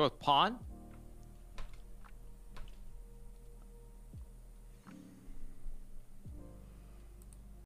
go with pawn.